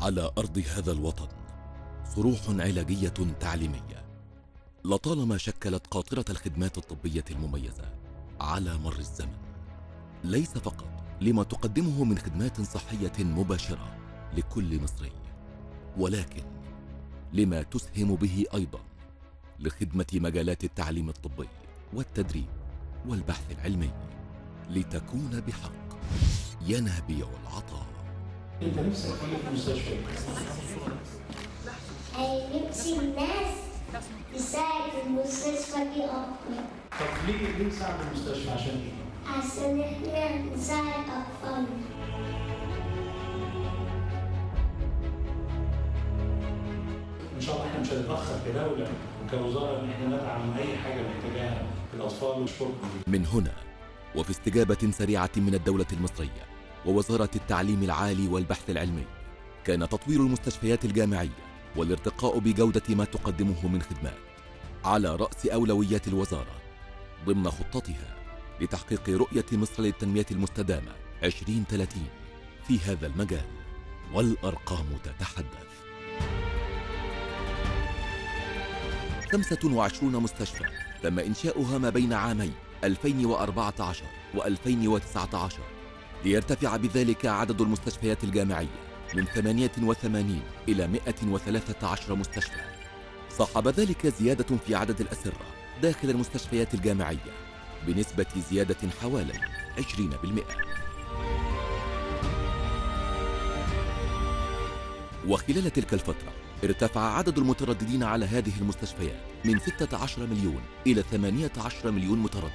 على أرض هذا الوطن صروح علاجية تعليمية. لطالما شكلت قاطرة الخدمات الطبية المميزة على مر الزمن ليس فقط لما تقدمه من خدمات صحية مباشرة لكل مصري ولكن لما تسهم به أيضا لخدمة مجالات التعليم الطبي والتدريب والبحث العلمي لتكون بحق. ينابيع العطاء انت نفسك إيه في المستشفى؟ نفسي الناس تساعد المستشفى دي أكتر طب ليه ليه ساعد المستشفى عشان إيه؟ عشان إحنا نساعد أطفالنا إن شاء الله إحنا مش هنتأخر كدوله وكوزاره إن إحنا ندعم أي حاجة محتاجاها الأطفال وشكركم من هنا وفي استجابة سريعة من الدولة المصرية ووزارة التعليم العالي والبحث العلمي. كان تطوير المستشفيات الجامعية والارتقاء بجودة ما تقدمه من خدمات على رأس أولويات الوزارة ضمن خطتها لتحقيق رؤية مصر للتنمية المستدامة 2030 في هذا المجال والأرقام تتحدث. 25 مستشفى تم إنشاؤها ما بين عامي 2014 و2019 ليرتفع بذلك عدد المستشفيات الجامعية من 88 إلى 113 مستشفى. صاحب ذلك زيادة في عدد الأسرة داخل المستشفيات الجامعية بنسبة زيادة حوالي 20% وخلال تلك الفترة ارتفع عدد المترددين على هذه المستشفيات من 16 مليون إلى 18 مليون متردد.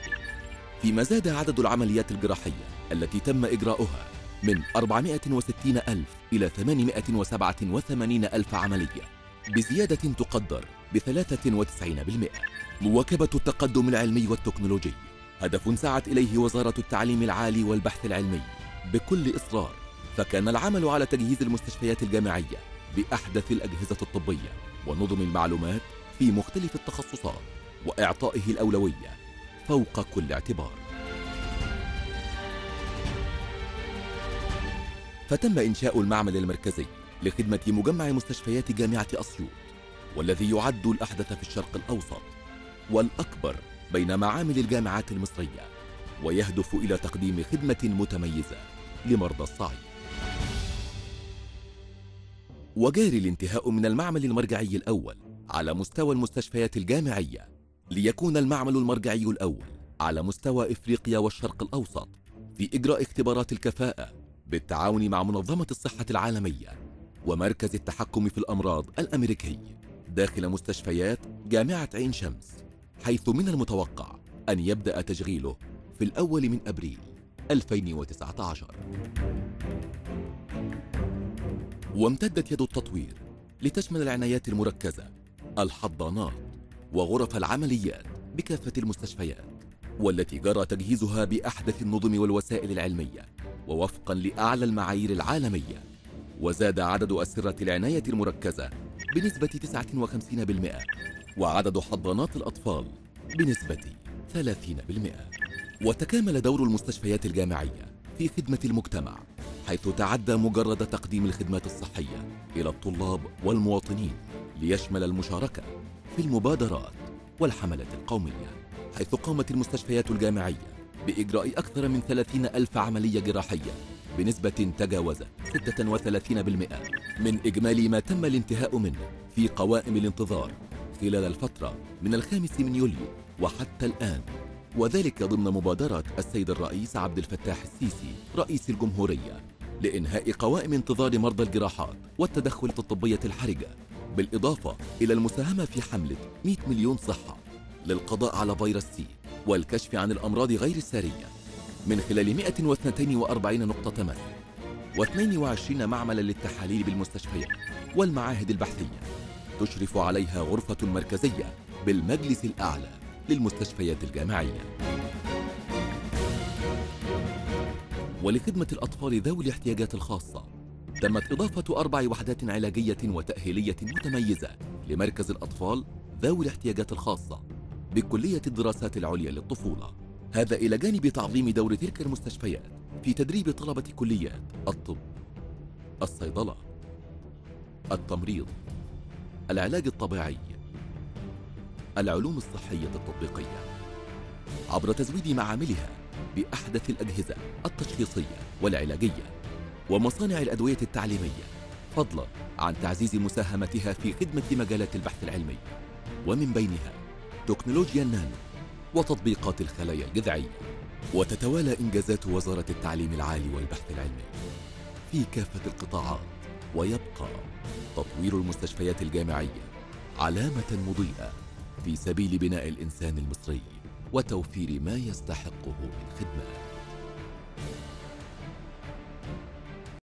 فيما زاد عدد العمليات الجراحية التي تم إجراؤها من 460 ألف إلى 887 ألف عملية بزيادة تقدر ب 93% مواكبة التقدم العلمي والتكنولوجي هدف سعت إليه وزارة التعليم العالي والبحث العلمي. بكل إصرار فكان العمل على تجهيز المستشفيات الجامعية بأحدث الأجهزة الطبية ونظم المعلومات في مختلف التخصصات وإعطائه الأولوية فوق كل اعتبار. فتم إنشاء المعمل المركزي لخدمة مجمع مستشفيات جامعة أسيوط والذي يعد الأحدث في الشرق الأوسط والأكبر بين معامل الجامعات المصرية ويهدف إلى تقديم خدمة متميزة لمرضى الصعيد. وجاري الانتهاء من المعمل المرجعي الأول على مستوى المستشفيات الجامعية ليكون المعمل المرجعي الأول على مستوى إفريقيا والشرق الأوسط في إجراء اختبارات الكفاءة بالتعاون مع منظمة الصحة العالمية ومركز التحكم في الأمراض الأمريكي داخل مستشفيات جامعة عين شمس حيث من المتوقع أن يبدأ تشغيله في الأول من أبريل 2019 وامتدت يد التطوير لتشمل العنايات المركزة الحضانات وغرف العمليات بكافة المستشفيات والتي جرى تجهيزها بأحدث النظم والوسائل العلمية ووفقا لأعلى المعايير العالمية. وزاد عدد أسرة العناية المركزة بنسبة 59% وعدد حضانات الأطفال بنسبة 30% وتكامل دور المستشفيات الجامعية في خدمة المجتمع حيث تعدى مجرد تقديم الخدمات الصحية إلى الطلاب والمواطنين ليشمل المشاركة. في المبادرات والحملات القومية حيث قامت المستشفيات الجامعية بإجراء أكثر من 30 ألف عملية جراحية بنسبة تجاوزت 36% من إجمالي ما تم الانتهاء منه في قوائم الانتظار خلال الفترة من الخامس من يوليو وحتى الآن. وذلك ضمن مبادرة السيد الرئيس عبد الفتاح السيسي رئيس الجمهورية لإنهاء قوائم انتظار مرضى الجراحات والتدخلات الطبية الحرجة بالإضافة إلى المساهمة في حملة 100 مليون صحة للقضاء على فيروس سي والكشف عن الأمراض غير السارية من خلال 142 نقطة مس و22 معملا للتحاليل بالمستشفيات والمعاهد البحثية تشرف عليها غرفة مركزية بالمجلس الأعلى للمستشفيات الجامعية. ولخدمة الأطفال ذوي الاحتياجات الخاصة تمت إضافة أربع وحدات علاجية وتأهيلية متميزة لمركز الأطفال ذوي الاحتياجات الخاصة بكلية الدراسات العليا للطفولة. هذا إلى جانب تعظيم دور تلك المستشفيات في تدريب طلبة كليات الطب الصيدلة التمريض العلاج الطبيعي العلوم الصحية التطبيقية. عبر تزويد معاملها بأحدث الأجهزة التشخيصية والعلاجية. ومصانع الأدوية التعليمية فضلا عن تعزيز مساهمتها في خدمة مجالات البحث العلمي. ومن بينها تكنولوجيا النانو وتطبيقات الخلايا الجذعية وتتوالى إنجازات وزارة التعليم العالي والبحث العلمي. في كافة القطاعات ويبقى تطوير المستشفيات الجامعية علامة مضيئة في سبيل بناء الإنسان المصري وتوفير ما يستحقه من خدمات